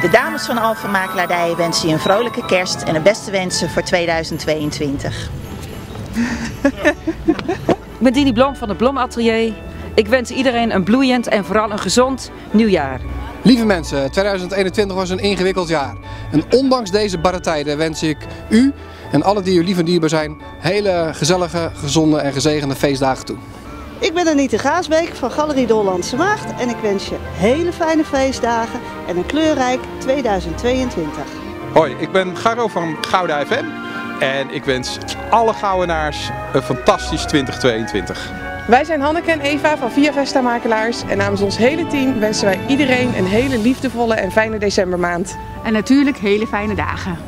De dames van Alphen Makelaardij wensen je een vrolijke kerst en de beste wensen voor 2022. Ik ben Dini Blom van het Blom Atelier. Ik wens iedereen een bloeiend en vooral een gezond nieuwjaar. Lieve mensen, 2021 was een ingewikkeld jaar. En ondanks deze barre tijden wens ik u en alle die u lief en dierbaar zijn hele gezellige, gezonde en gezegende feestdagen toe. Ik ben Anita Gaasbeek van Galerie de Hollandse Maagd en ik wens je hele fijne feestdagen en een kleurrijk 2022. Hoi, ik ben Garo van Gouda FM en ik wens alle Gouwenaars een fantastisch 2022. Wij zijn Hanneke en Eva van Via Vesta Makelaars en namens ons hele team wensen wij iedereen een hele liefdevolle en fijne decembermaand. En natuurlijk hele fijne dagen.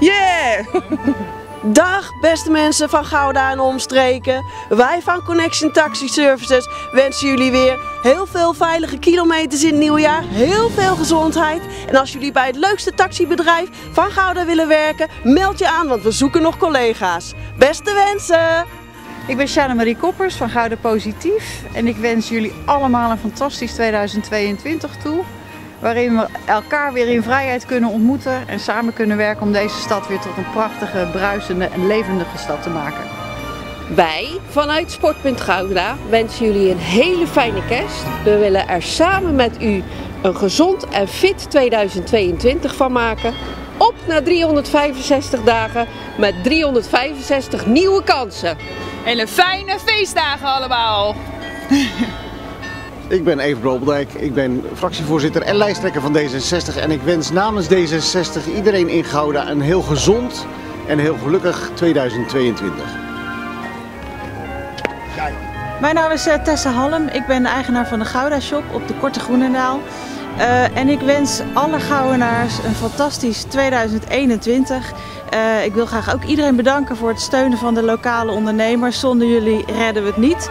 Yeah! Dag beste mensen van Gouda en omstreken. Wij van Connection Taxi Services wensen jullie weer heel veel veilige kilometers in het nieuwe jaar. Heel veel gezondheid. En als jullie bij het leukste taxibedrijf van Gouda willen werken, meld je aan want we zoeken nog collega's. Beste wensen! Ik ben Shanna Marie Koppers van Gouda Positief en ik wens jullie allemaal een fantastisch 2022 toe. Waarin we elkaar weer in vrijheid kunnen ontmoeten en samen kunnen werken om deze stad weer tot een prachtige, bruisende en levendige stad te maken. Wij vanuit Sportpunt Gouda wensen jullie een hele fijne kerst. We willen er samen met u een gezond en fit 2022 van maken. Op naar 365 dagen met 365 nieuwe kansen. Hele fijne feestdagen allemaal! Ik ben Even Brobeldijk, ik ben fractievoorzitter en lijsttrekker van D66 en ik wens namens D66 iedereen in Gouda een heel gezond en heel gelukkig 2022. Mijn naam is eh, Tessa Halm, ik ben de eigenaar van de Gouda Shop op de Korte Groenendaal. Uh, en ik wens alle Gouwenaars een fantastisch 2021. Uh, ik wil graag ook iedereen bedanken voor het steunen van de lokale ondernemers. Zonder jullie redden we het niet.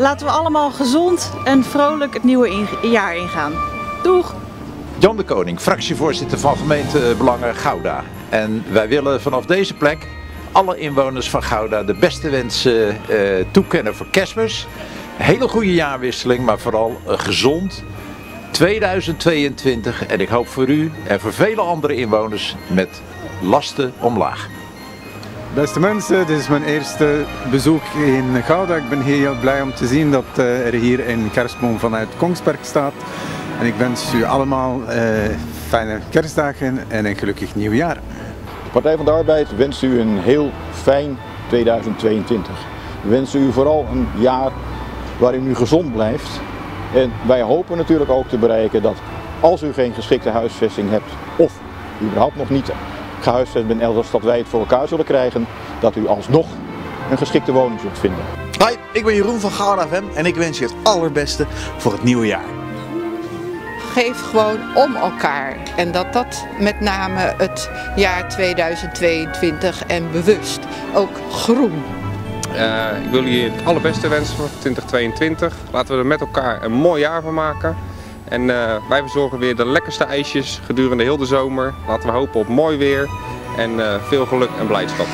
Laten we allemaal gezond en vrolijk het nieuwe jaar ingaan. Doeg! Jan de Koning, fractievoorzitter van gemeente Belangen Gouda. En wij willen vanaf deze plek alle inwoners van Gouda de beste wensen uh, toekennen voor kerstmis. Een hele goede jaarwisseling, maar vooral uh, gezond 2022. En ik hoop voor u en voor vele andere inwoners met lasten omlaag. Beste mensen, dit is mijn eerste bezoek in Gouda. Ik ben heel blij om te zien dat uh, er hier een kerstboom vanuit Kongsberg staat. En ik wens u allemaal uh, fijne kerstdagen en een gelukkig nieuwjaar. Partij van de Arbeid wenst u een heel fijn 2022. We wensen u vooral een jaar waarin u gezond blijft. En wij hopen natuurlijk ook te bereiken dat als u geen geschikte huisvesting hebt of überhaupt nog niet gehuisvest bent elders, dat wij het voor elkaar zullen krijgen dat u alsnog een geschikte woning zult vinden. Hoi, ik ben Jeroen van Gouda FM en ik wens je het allerbeste voor het nieuwe jaar. Geef gewoon om elkaar en dat dat met name het jaar 2022 en bewust ook groen. Uh, ik wil jullie het allerbeste wensen voor 2022. Laten we er met elkaar een mooi jaar van maken. En uh, wij verzorgen weer de lekkerste ijsjes gedurende heel de zomer. Laten we hopen op mooi weer en uh, veel geluk en blijdschap.